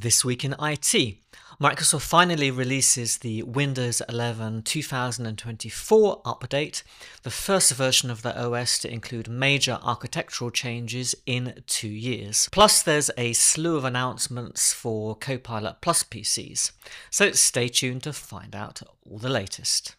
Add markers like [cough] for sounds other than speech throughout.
This week in IT, Microsoft finally releases the Windows 11 2024 update, the first version of the OS to include major architectural changes in two years. Plus, there's a slew of announcements for Copilot Plus PCs, so stay tuned to find out all the latest.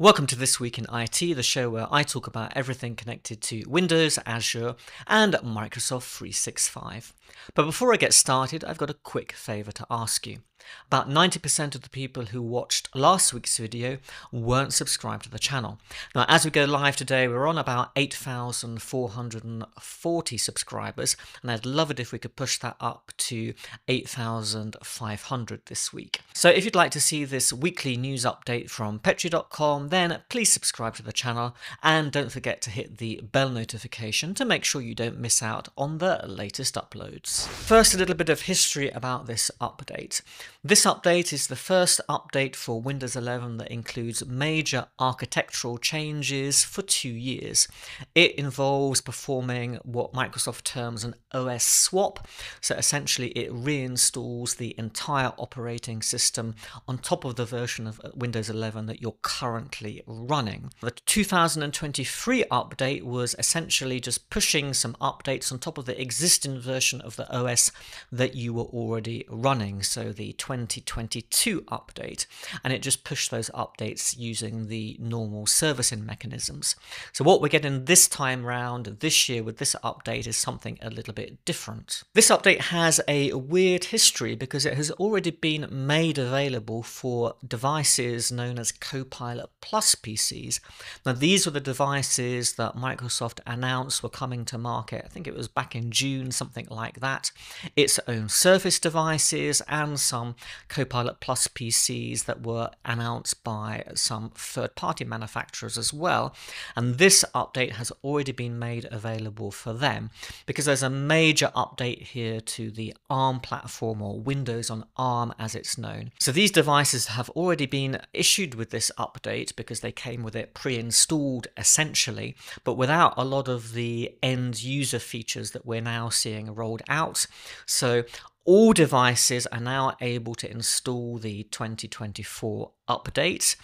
Welcome to This Week in IT, the show where I talk about everything connected to Windows, Azure, and Microsoft 365. But before I get started, I've got a quick favour to ask you. About 90% of the people who watched last week's video weren't subscribed to the channel. Now, as we go live today, we're on about 8,440 subscribers, and I'd love it if we could push that up to 8,500 this week. So, if you'd like to see this weekly news update from Petri.com, then please subscribe to the channel and don't forget to hit the bell notification to make sure you don't miss out on the latest uploads. First, a little bit of history about this update. This update is the first update for Windows 11 that includes major architectural changes for two years. It involves performing what Microsoft terms an OS swap, so essentially it reinstalls the entire operating system on top of the version of Windows 11 that you're currently running. The 2023 update was essentially just pushing some updates on top of the existing version of the OS that you were already running, so the 2022 update, and it just pushed those updates using the normal servicing mechanisms. So what we're getting this time round, this year with this update, is something a little bit different. This update has a weird history because it has already been made available for devices known as Copilot Plus PCs. Now these were the devices that Microsoft announced were coming to market. I think it was back in June, something like that. Its own Surface devices and some Copilot Plus PCs that were announced by some third party manufacturers as well. And this update has already been made available for them because there's a major update here to the ARM platform or Windows on ARM as it's known. So these devices have already been issued with this update because they came with it pre installed essentially, but without a lot of the end user features that we're now seeing rolled out. So all devices are now able to install the 2024 update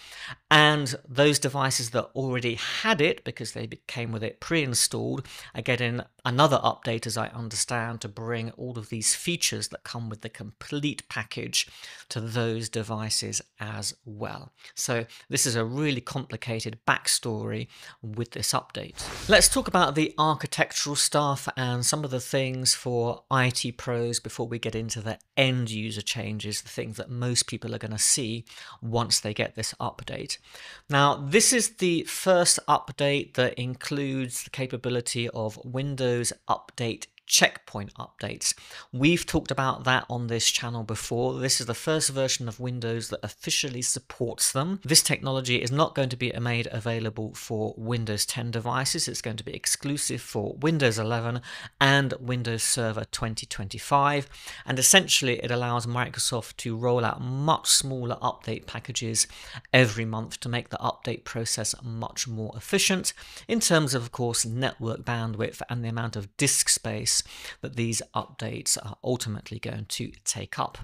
and those devices that already had it because they came with it pre-installed are getting another update as I understand to bring all of these features that come with the complete package to those devices as well. So this is a really complicated backstory with this update. Let's talk about the architectural stuff and some of the things for IT pros before we get into the end user changes, the things that most people are going to see once once they get this update. Now, this is the first update that includes the capability of Windows Update checkpoint updates. We've talked about that on this channel before. This is the first version of Windows that officially supports them. This technology is not going to be made available for Windows 10 devices. It's going to be exclusive for Windows 11 and Windows Server 2025. And essentially, it allows Microsoft to roll out much smaller update packages every month to make the update process much more efficient in terms of, of course, network bandwidth and the amount of disk space space that these updates are ultimately going to take up.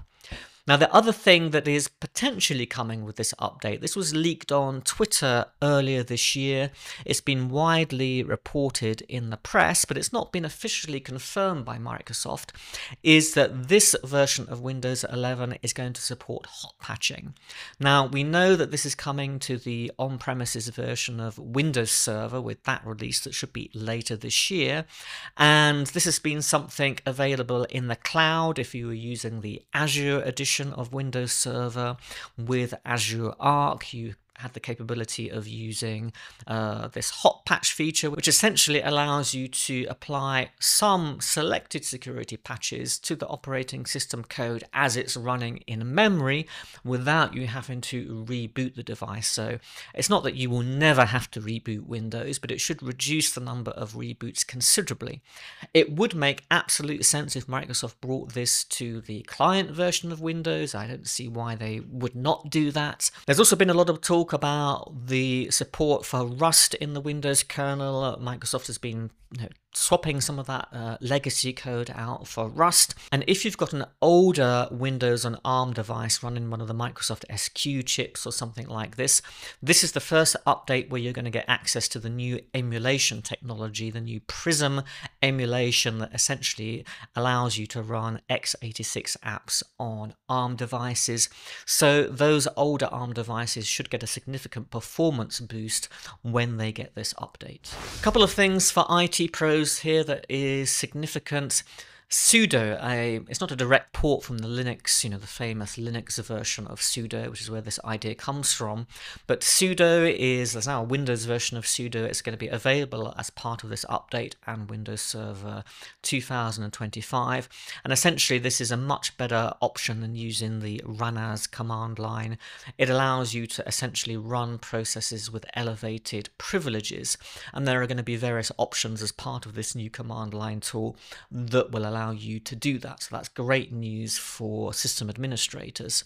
Now, the other thing that is potentially coming with this update, this was leaked on Twitter earlier this year. It's been widely reported in the press, but it's not been officially confirmed by Microsoft, is that this version of Windows 11 is going to support hot patching. Now, we know that this is coming to the on premises version of Windows Server with that release that should be later this year. And this has been something available in the cloud if you were using the Azure edition of Windows Server with Azure Arc. You had the capability of using uh, this hot patch feature, which essentially allows you to apply some selected security patches to the operating system code as it's running in memory without you having to reboot the device. So it's not that you will never have to reboot Windows, but it should reduce the number of reboots considerably. It would make absolute sense if Microsoft brought this to the client version of Windows. I don't see why they would not do that. There's also been a lot of talk about the support for Rust in the Windows kernel. Microsoft has been you know, swapping some of that uh, legacy code out for Rust. And if you've got an older Windows on ARM device running one of the Microsoft SQ chips or something like this, this is the first update where you're going to get access to the new emulation technology, the new Prism emulation that essentially allows you to run x86 apps on ARM devices. So those older ARM devices should get a significant performance boost when they get this update. A couple of things for IT pros here that is significant sudo it's not a direct port from the linux you know the famous linux version of sudo which is where this idea comes from. But sudo is there's now a windows version of sudo. It's going to be available as part of this update and windows server 2025 and essentially this is a much better option than using the run as command line. It allows you to essentially run processes with elevated privileges. And there are going to be various options as part of this new command line tool that will allow allow you to do that. So that's great news for system administrators.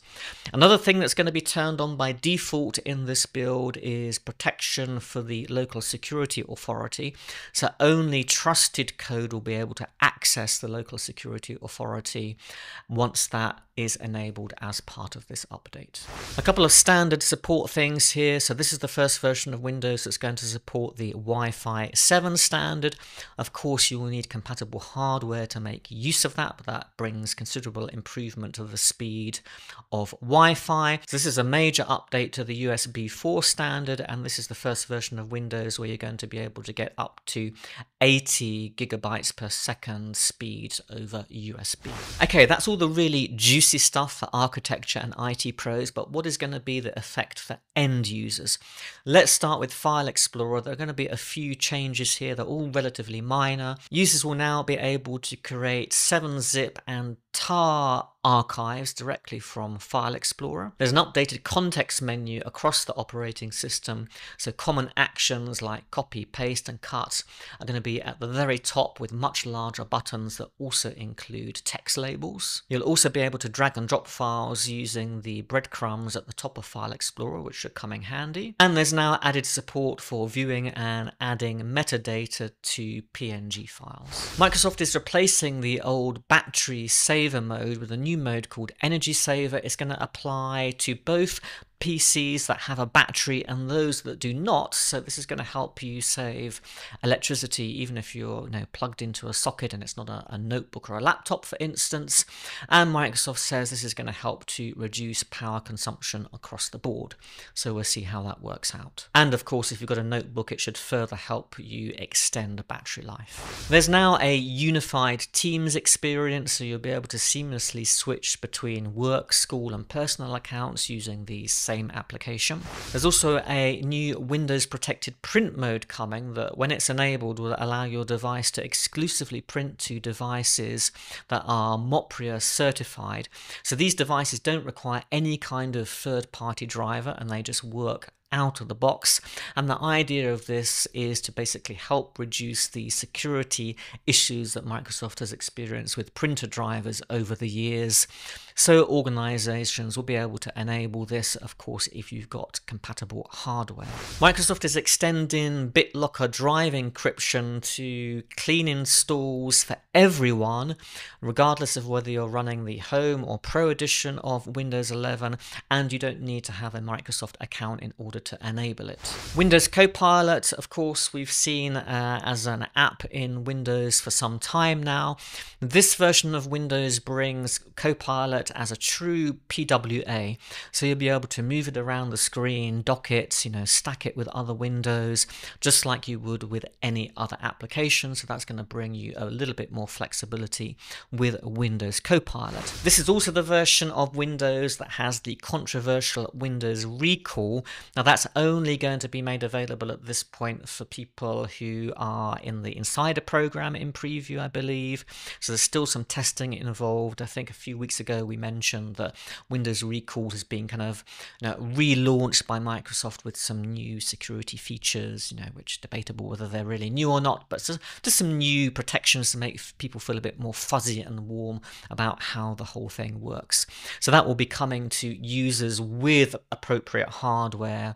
Another thing that's going to be turned on by default in this build is protection for the local security authority. So only trusted code will be able to access the local security authority once that is enabled as part of this update. A couple of standard support things here. So this is the first version of Windows that's going to support the Wi-Fi 7 standard. Of course, you will need compatible hardware to make use of that, but that brings considerable improvement to the speed of Wi-Fi. So this is a major update to the USB 4 standard, and this is the first version of Windows where you're going to be able to get up to 80 gigabytes per second speed over USB. Okay, that's all the really juicy stuff for architecture and IT pros, but what is going to be the effect for end users? Let's start with File Explorer. There are going to be a few changes here. They're all relatively minor. Users will now be able to create 7-zip and tar archives directly from File Explorer. There's an updated context menu across the operating system, so common actions like copy, paste, and cut are going to be at the very top with much larger buttons that also include text labels. You'll also be able to drag and drop files using the breadcrumbs at the top of File Explorer, which should come in handy. And there's now added support for viewing and adding metadata to PNG files. Microsoft is replacing the old battery saver mode with a new mode called Energy Saver. It's going to apply to both PCs that have a battery and those that do not. So this is going to help you save electricity even if you're you know, plugged into a socket and it's not a, a notebook or a laptop, for instance. And Microsoft says this is going to help to reduce power consumption across the board. So we'll see how that works out. And of course, if you've got a notebook, it should further help you extend battery life. There's now a unified Teams experience, so you'll be able to seamlessly switch between work, school, and personal accounts using these same application. There's also a new Windows protected print mode coming that when it's enabled will allow your device to exclusively print to devices that are MOPRIA certified. So these devices don't require any kind of third party driver and they just work out of the box. And the idea of this is to basically help reduce the security issues that Microsoft has experienced with printer drivers over the years. So organizations will be able to enable this, of course, if you've got compatible hardware. Microsoft is extending BitLocker drive encryption to clean installs for everyone, regardless of whether you're running the Home or Pro edition of Windows 11, and you don't need to have a Microsoft account in order to enable it. Windows Copilot, of course, we've seen uh, as an app in Windows for some time now. This version of Windows brings Copilot as a true PWA, so you'll be able to move it around the screen, dock it, you know, stack it with other windows, just like you would with any other application. So that's going to bring you a little bit more flexibility with Windows Copilot. This is also the version of Windows that has the controversial Windows recall. Now that's only going to be made available at this point for people who are in the Insider program in preview, I believe. So there's still some testing involved. I think a few weeks ago we mentioned that Windows Recall has been kind of you know, relaunched by Microsoft with some new security features, you know, which debatable whether they're really new or not, but just, just some new protections to make people feel a bit more fuzzy and warm about how the whole thing works. So that will be coming to users with appropriate hardware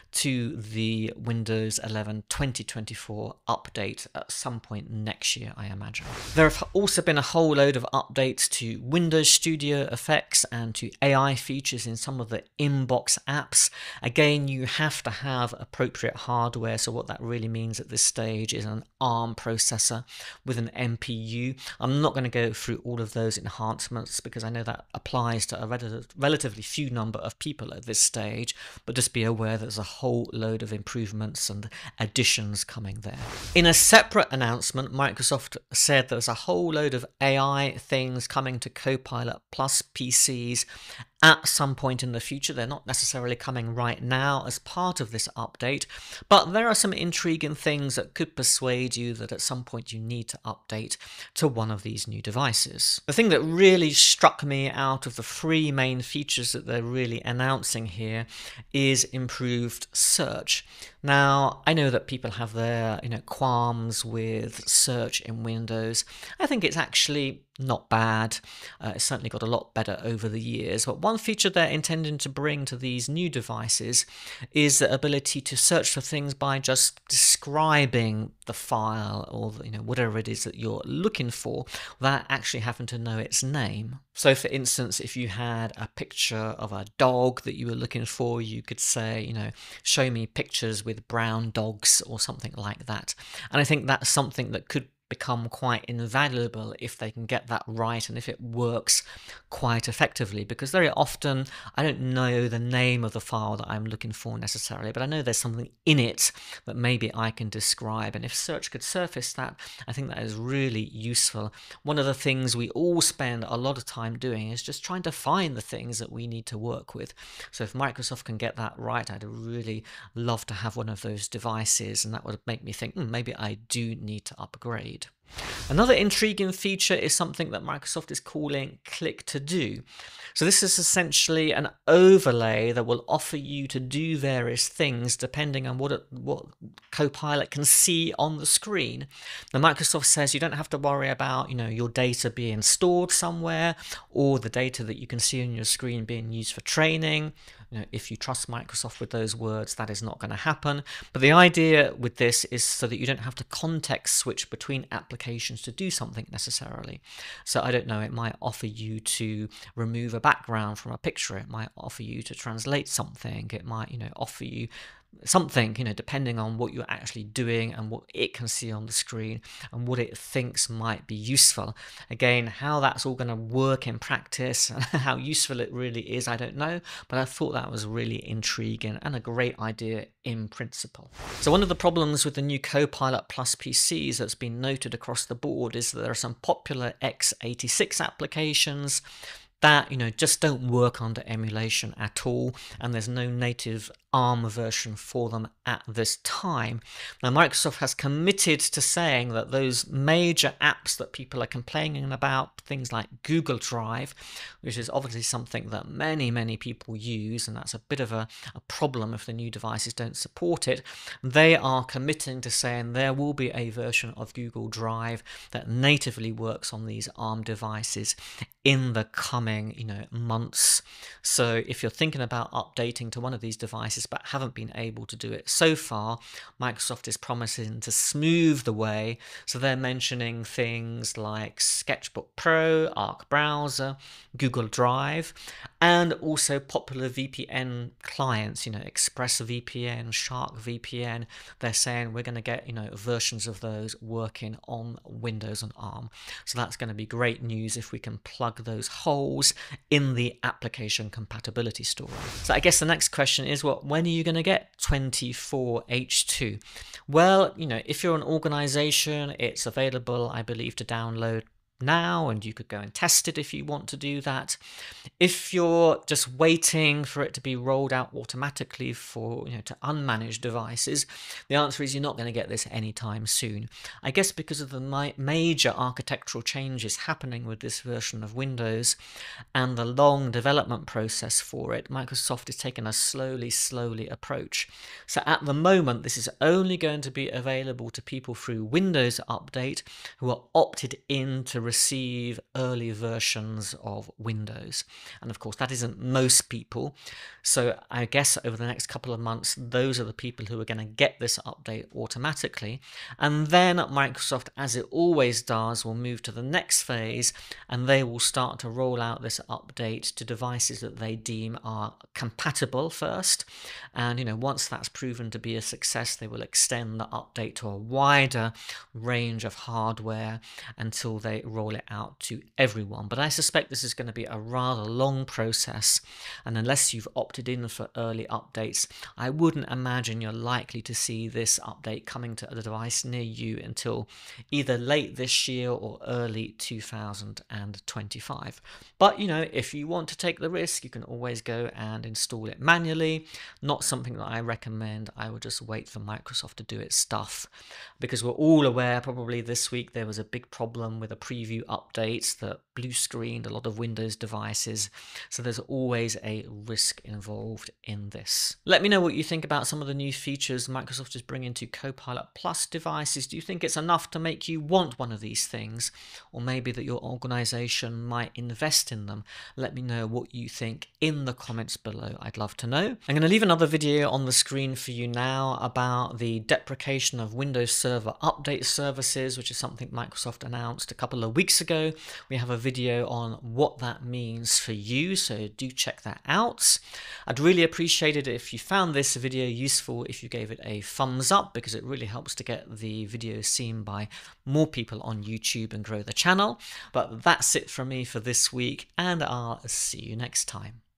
to the Windows 11 2024 update at some point next year, I imagine. There have also been a whole load of updates to Windows Studio effects and to AI features in some of the inbox apps. Again, you have to have appropriate hardware, so what that really means at this stage is an ARM processor with an NPU. I'm not going to go through all of those enhancements because I know that applies to a relatively few number of people at this stage, but just be aware there's a whole load of improvements and additions coming there. In a separate announcement, Microsoft said there's a whole load of AI things coming to Copilot Plus PCs at some point in the future. They're not necessarily coming right now as part of this update, but there are some intriguing things that could persuade you that at some point you need to update to one of these new devices. The thing that really struck me out of the three main features that they're really announcing here is improved search. Now, I know that people have their, you know, qualms with search in Windows. I think it's actually not bad. Uh, it's certainly got a lot better over the years. But one feature they're intending to bring to these new devices is the ability to search for things by just describing the file or you know whatever it is that you're looking for without actually having to know its name. So, for instance, if you had a picture of a dog that you were looking for, you could say, you know, show me pictures with brown dogs or something like that. And I think that's something that could become quite invaluable if they can get that right and if it works quite effectively because very often I don't know the name of the file that I'm looking for necessarily but I know there's something in it that maybe I can describe. And if search could surface that I think that is really useful. One of the things we all spend a lot of time doing is just trying to find the things that we need to work with. So if Microsoft can get that right I'd really love to have one of those devices and that would make me think mm, maybe I do need to upgrade Another intriguing feature is something that Microsoft is calling Click to Do. So this is essentially an overlay that will offer you to do various things depending on what what Copilot can see on the screen. Now Microsoft says you don't have to worry about you know your data being stored somewhere or the data that you can see on your screen being used for training you know, if you trust Microsoft with those words, that is not going to happen. But the idea with this is so that you don't have to context switch between applications to do something necessarily. So I don't know, it might offer you to remove a background from a picture. It might offer you to translate something. It might, you know, offer you something, you know, depending on what you're actually doing and what it can see on the screen and what it thinks might be useful. Again, how that's all going to work in practice and [laughs] how useful it really is, I don't know, but I thought that was really intriguing and a great idea in principle. So one of the problems with the new Copilot Plus PCs that's been noted across the board is that there are some popular x86 applications that you know just don't work under emulation at all and there's no native ARM version for them at this time. Now, Microsoft has committed to saying that those major apps that people are complaining about, things like Google Drive, which is obviously something that many, many people use, and that's a bit of a, a problem if the new devices don't support it, they are committing to saying there will be a version of Google Drive that natively works on these ARM devices in the coming, you know, months. So if you're thinking about updating to one of these devices, but haven't been able to do it so far. Microsoft is promising to smooth the way, so they're mentioning things like Sketchbook Pro, Arc Browser, Google Drive, and also popular VPN clients, you know, ExpressVPN, Shark VPN. They're saying we're going to get, you know, versions of those working on Windows and ARM. So that's going to be great news if we can plug those holes in the application compatibility story. So I guess the next question is, well, when are you going to get 24H2? Well, you know, if you're an organization, it's available, I believe, to download now and you could go and test it if you want to do that. If you're just waiting for it to be rolled out automatically for you know to unmanaged devices, the answer is you're not going to get this anytime soon. I guess because of the major architectural changes happening with this version of Windows and the long development process for it, Microsoft is taking a slowly, slowly approach. So at the moment, this is only going to be available to people through Windows Update who are opted in to receive early versions of Windows. And of course, that isn't most people. So I guess over the next couple of months, those are the people who are going to get this update automatically. And then Microsoft, as it always does, will move to the next phase and they will start to roll out this update to devices that they deem are compatible first. And, you know, once that's proven to be a success, they will extend the update to a wider range of hardware until they roll it out to everyone. But I suspect this is going to be a rather long process. And unless you've opted in for early updates, I wouldn't imagine you're likely to see this update coming to a device near you until either late this year or early 2025. But you know, if you want to take the risk, you can always go and install it manually. Not something that I recommend. I would just wait for Microsoft to do its stuff because we're all aware probably this week there was a big problem with a preview update that blue screened a lot of Windows devices. So there's always a risk involved in this. Let me know what you think about some of the new features Microsoft is bringing to Copilot Plus devices. Do you think it's enough to make you want one of these things? Or maybe that your organization might invest in them? Let me know what you think in the comments below. I'd love to know. I'm going to leave another video on the screen for you now about the deprecation of Windows Server update services, which is something Microsoft announced a couple of weeks ago. We have a video on what that means for you, so do check that out. I'd really appreciate it if you found this video useful if you gave it a thumbs up because it really helps to get the video seen by more people on YouTube and grow the channel. But that's it from me for this week, and I'll see you next time.